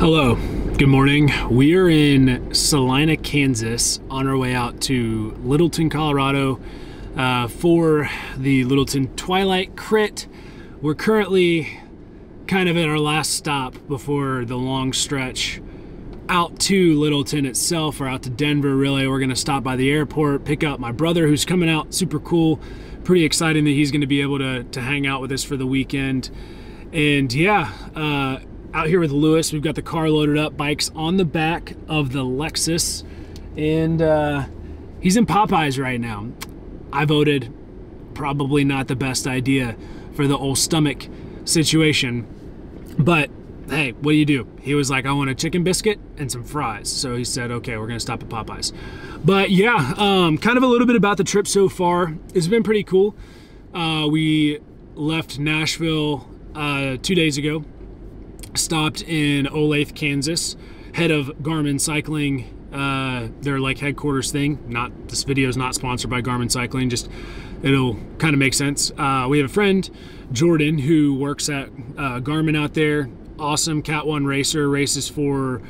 Hello, good morning. We are in Salina, Kansas, on our way out to Littleton, Colorado uh, for the Littleton Twilight Crit. We're currently kind of at our last stop before the long stretch out to Littleton itself or out to Denver, really. We're going to stop by the airport, pick up my brother who's coming out, super cool. Pretty exciting that he's going to be able to, to hang out with us for the weekend. And yeah, uh, out here with Louis. We've got the car loaded up, bikes on the back of the Lexus, and uh, he's in Popeyes right now. I voted probably not the best idea for the old stomach situation, but hey, what do you do? He was like, I want a chicken biscuit and some fries. So he said, okay, we're gonna stop at Popeyes. But yeah, um, kind of a little bit about the trip so far. It's been pretty cool. Uh, we left Nashville uh, two days ago stopped in Olathe, Kansas, head of Garmin Cycling, uh, their like headquarters thing. Not this video is not sponsored by Garmin Cycling, just it'll kind of make sense. Uh, we have a friend, Jordan, who works at uh, Garmin out there. Awesome Cat One racer, races for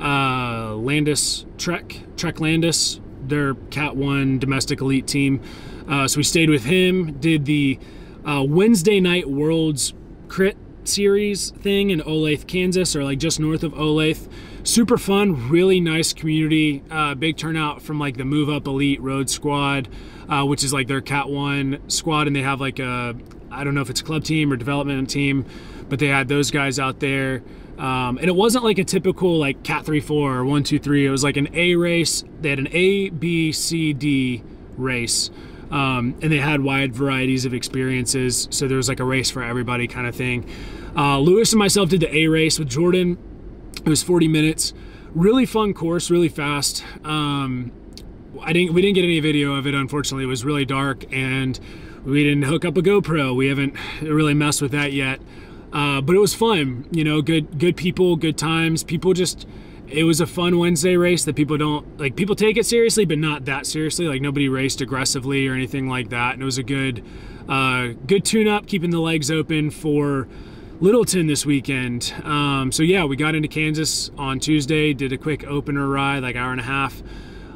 uh, Landis Trek, Trek Landis, their Cat One domestic elite team. Uh, so we stayed with him, did the uh, Wednesday night Worlds Crit series thing in Olathe, Kansas, or like just north of Olathe. Super fun, really nice community. Uh, big turnout from like the Move Up Elite Road Squad, uh, which is like their Cat One squad, and they have like a I don't know if it's a club team or development team, but they had those guys out there. Um, and it wasn't like a typical like Cat 3 4 or 1 2 3. It was like an A race. They had an A, B, C, D race. Um, and they had wide varieties of experiences. So there was like a race for everybody kind of thing. Uh, Louis and myself did the A race with Jordan. It was 40 minutes. Really fun course, really fast. Um, I didn't. We didn't get any video of it. Unfortunately, it was really dark, and we didn't hook up a GoPro. We haven't really messed with that yet. Uh, but it was fun. You know, good good people, good times. People just it was a fun Wednesday race that people don't like. People take it seriously, but not that seriously. Like nobody raced aggressively or anything like that. And it was a good, uh, good tune-up, keeping the legs open for Littleton this weekend. Um, so yeah, we got into Kansas on Tuesday. Did a quick opener ride, like hour and a half.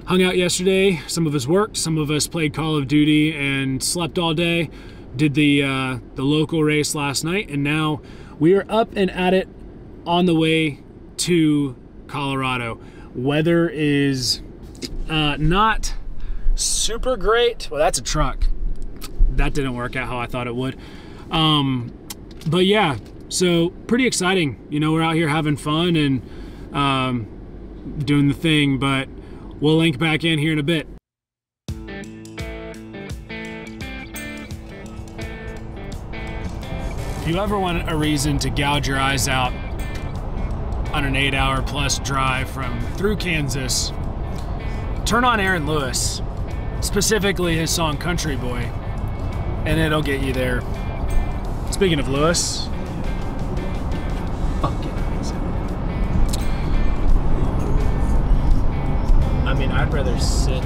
Hung out yesterday. Some of us worked. Some of us played Call of Duty and slept all day. Did the uh, the local race last night, and now we are up and at it on the way to Colorado. Weather is uh, not super great. Well, that's a truck. That didn't work out how I thought it would. Um, but yeah, so pretty exciting. You know, we're out here having fun and um, doing the thing, but we'll link back in here in a bit. If you ever want a reason to gouge your eyes out an eight hour plus drive from through Kansas, turn on Aaron Lewis, specifically his song Country Boy, and it'll get you there. Speaking of Lewis. I mean, I'd rather sit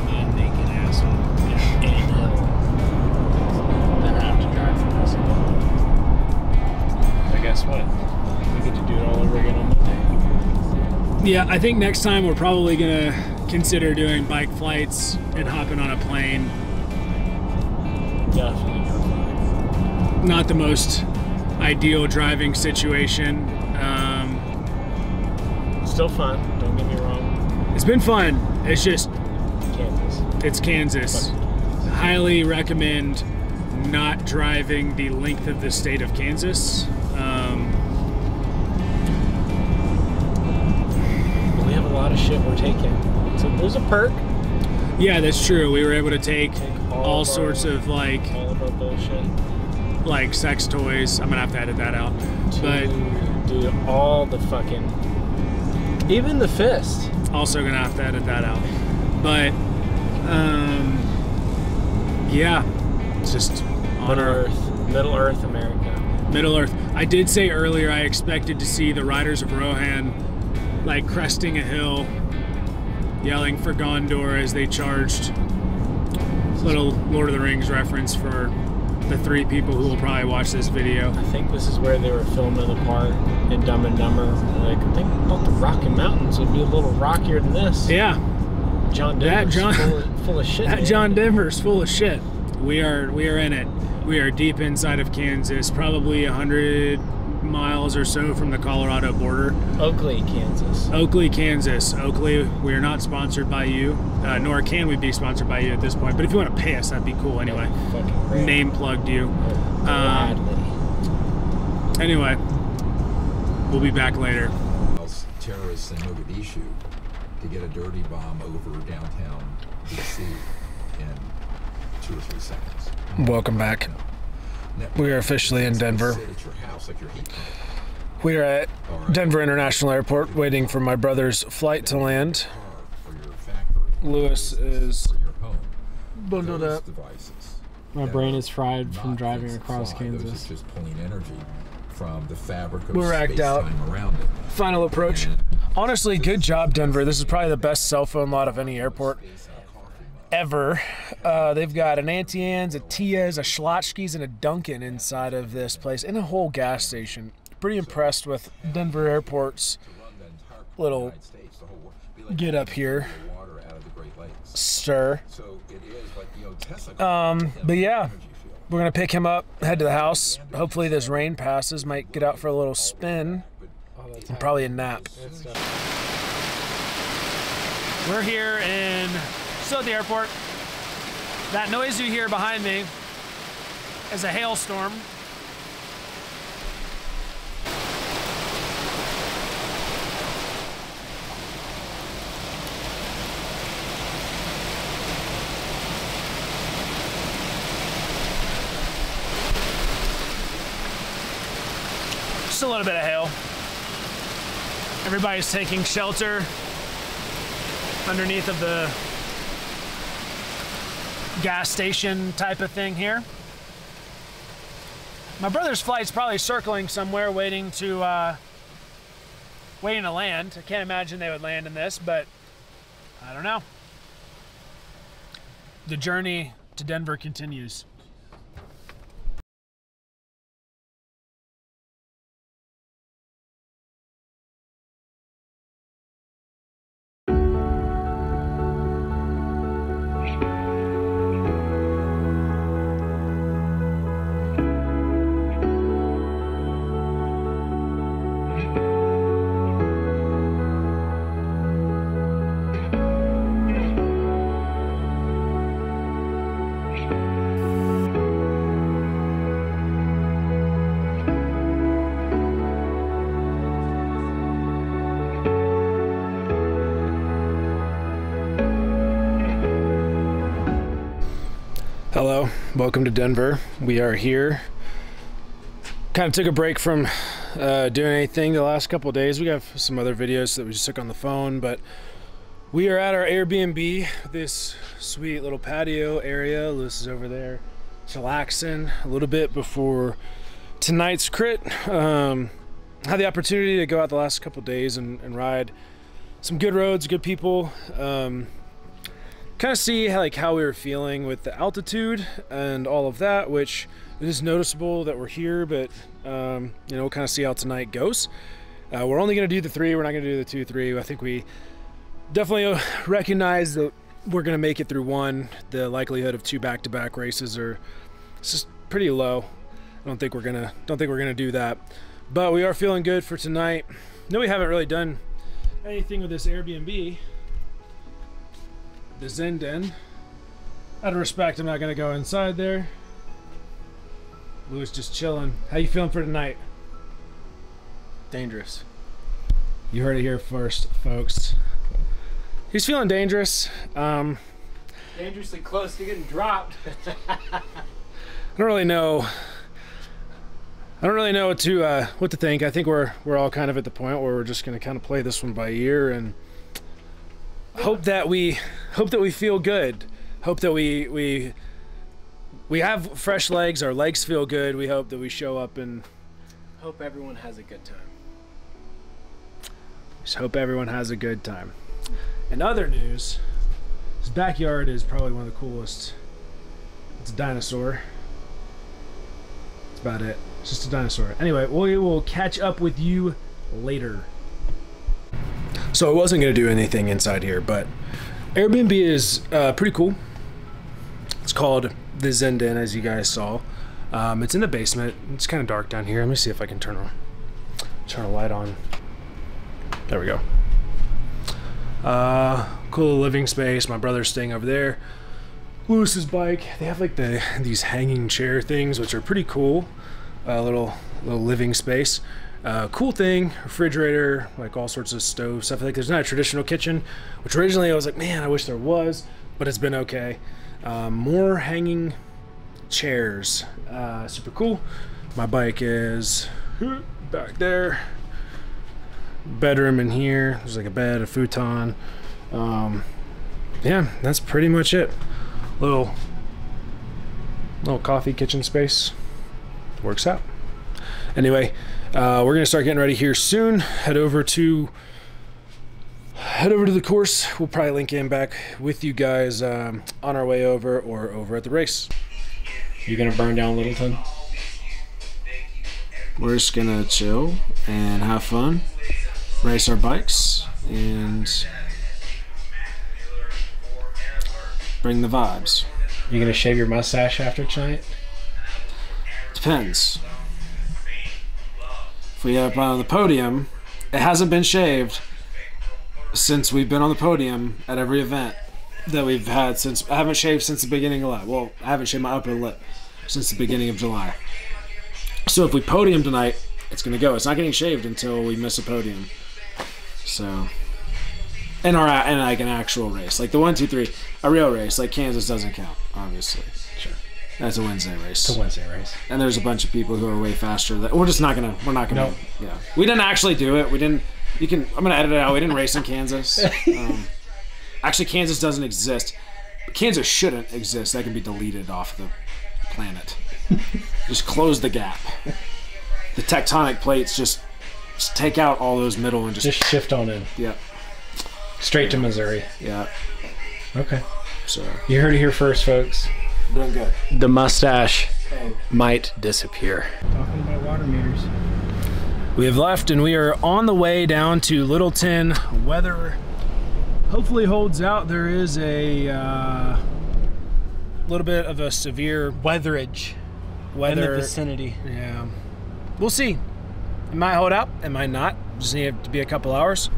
Yeah, I think next time we're probably gonna consider doing bike flights and hopping on a plane. Definitely. Not the most ideal driving situation. Um, Still fun. Don't get me wrong. it's been fun. It's just Kansas. it's Kansas. Highly recommend not driving the length of the state of Kansas. Lot of shit we're taking. So there's a perk. yeah, that's true. We were able to take Take all all of our- sorts of like All of our bullshit. like sex toys. I'm gonna have to edit that out. But To do all the fucking. Even the fist. also gonna have to edit that out. But um, yeah, it's just on Middle Earth. Middle Earth America. Middle Earth. I did say earlier I expected to see the riders of Rohan like cresting a hill, yelling for Gondor as they charged. Little Lord of the Rings reference for the three people who will probably watch this video. I think this is where they were filming the part in Dumb and Dumber. Like, I think about the Rocky Mountains would be a little rockier than this. Yeah, John That John- full, of, full of shit. that man. John Denver's full of shit. We are we are in it. We are deep inside of Kansas, probably a hundred miles or so from the Colorado border. Oakley, Kansas. Oakley, Kansas. Oakley, we are not sponsored by you, uh, nor can we be sponsored by you at this point. But if you want to pay us, that'd be cool. Anyway, Fucking name plugged you. Gladly. Anyway, we'll be back later. terrorists in Mogadishu to get a dirty bomb over downtown DC in two or three seconds. Welcome back. Now, We are officially in Denver. Sit at your house like your heat pump. We are at Denver International Airport waiting for my brother's flight to land. Car for your factory. Louis is for your home. bundled up. My brain is fried from driving across fly. Those Kansas. just pulling energy from the fabric of We're racked out. space-time around it. Final approach. Honestly, good job, Denver. This is probably the best cell phone lot of any airport ever. Uh, they've got an Auntie Anne's, a Tia's, a Schlotzsky's, and a Dunkin' inside of this place, and a whole gas station. Pretty impressed with Denver Airport's Little get up here Otessa. Um, but yeah, we're gonna pick him up, head to the house. Hopefully, this rain passes. Might get out for a little spin, and probably a nap. We're here in still at the airport. That noise you hear behind me is a hailstorm. Just a little bit of hail. Everybody's taking shelter underneath of the gas station type of thing here. My brother's flight's probably circling somewhere, waiting to uh, waiting to land. I can't imagine they would land in this, but I don't know. The journey to Denver continues. Hello, welcome to Denver. We are here. Kind of took a break from uh, doing anything the last couple days. We have some other videos that we just took on the phone, but we are at our Airbnb, this sweet little patio area. Louis is over there, chillaxing a little bit before tonight's crit. Um, had the opportunity to go out the last couple days and, and ride some good roads, good people. Um, kind of see like how we were feeling with the altitude and all of that, which it is noticeable that we're here, but um, you know, we'll kind of see how tonight goes. Uh, we're only going to do the three. We're not going to do the two, three. I think we definitely recognize that we're going to make it through one. The likelihood of two back-to-back races are just pretty low. I don't think we're gonna don't think we're gonna do that, but we are feeling good for tonight. No, we haven't really done anything with this Airbnb the Zen Den. Out of respect, I'm not gonna go inside there. Louis just chilling. How you feeling for tonight? Dangerous. You heard it here first, folks. He's feeling dangerous. Um, Dangerously close to getting dropped. I don't really know. I don't really know what to uh, what to think. I think we're we're all kind of at the point where we're just gonna kind of play this one by ear and hope that we hope that we feel good. Hope that we we we have fresh legs. Our legs feel good. We hope that we show up and Hope everyone has a good time. just hope everyone has a good time. In other news, his backyard is probably one of the coolest. It's a dinosaur. That's about it. It's just a dinosaur. Anyway, we will catch up with you later. So I wasn't gonna do anything inside here, but Airbnb is uh, pretty cool. It's called the Zen Den, as you guys saw. Um, it's in the basement. It's kind of dark down here. Let me see if I can turn a turn a light on. There we go. Uh, cool living space. My brother's staying over there. Louis's bike. They have like the these hanging chair things, which are pretty cool. A little little living space. Uh, cool thing, refrigerator, like all sorts of stove stuff. Like there's not a traditional kitchen, which originally I was like, man, I wish there was, but it's been okay. Um, more hanging chairs, uh, super cool. My bike is back there. Bedroom in here. There's like a bed, a futon. Um, yeah, that's pretty much it. Little little coffee kitchen space. Works out. Anyway, uh, we're gonna start getting ready here soon. Head over to head over to the course. We'll probably link in back with you guys um, on our way over or over at the race. You're gonna burn down Littleton? We're just gonna chill and have fun, race our bikes, and bring the vibes. You gonna shave your mustache after tonight? Depends. If we up on the podium, it hasn't been shaved since we've been on the podium at every event that we've had since I haven't shaved since the beginning of July. Well, I haven't shaved my upper lip since the beginning of July. So if we podium tonight, it's gonna go. It's not getting shaved until we miss a podium. So, and our and like an actual race, like the one, two, three, a real race, like Kansas doesn't count, obviously. That's a Wednesday race. It's a Wednesday race. and there's a bunch of people who are way faster. That we're just not gonna. We're not gonna. Nope. Yeah, we didn't actually do it. We didn't. You can. I'm gonna edit it out. We didn't race in Kansas. Um, actually, Kansas doesn't exist. Kansas shouldn't exist. That can be deleted off the planet. just close the gap. The tectonic plates just, just take out all those middle and just, Just shift on in. yeah Straight to Missouri. yeah. Okay. So You heard it here first, folks. Doing good. The mustache might disappear. Talking about water meters. We have left and we are on the way down to Littleton. Weather hopefully holds out. There is a uh, little bit of a severe Weatherage weather. vicinity. yeah, we'll see. It might hold out. It might not. Just need it to be a couple hours.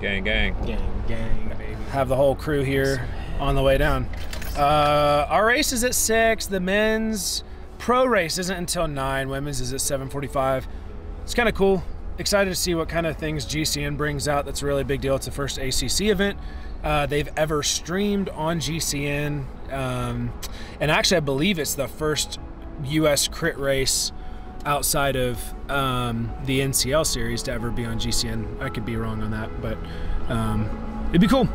Gang, gang. Gang, gang, baby. Have the whole crew here on the way down. Uh, our race is at six. The men's pro race isn't until nine. Women's is at seven forty-five. It's kind of cool. Excited to see what kind of things GCN brings out. That's a really big deal. It's the first ACC event uh, they've ever streamed on GCN, um, and actually, I believe it's the first U.S. crit race outside of um, the NCL series to ever be on GCN. I could be wrong on that, but um, it'd be cool.